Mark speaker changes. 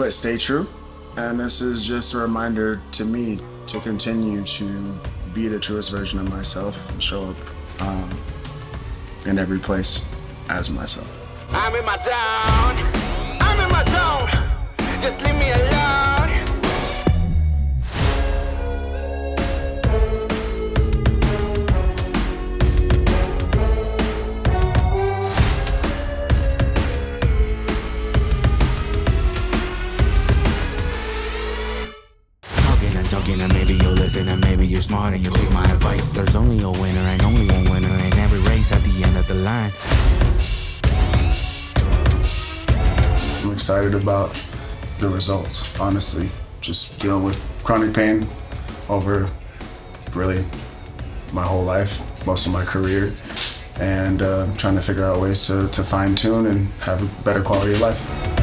Speaker 1: put stay true. And this is just a reminder to me to continue to be the truest version of myself and show up um, in every place as myself.
Speaker 2: I'm in my zone.
Speaker 3: Talking and talking and maybe you'll listen and maybe you're smart and you'll take my advice. There's only a winner and only one winner in every race at the end of the line.
Speaker 1: I'm excited about the results, honestly. Just dealing with chronic pain over really my whole life, most of my career, and uh, trying to figure out ways to, to fine tune and have a better quality of life.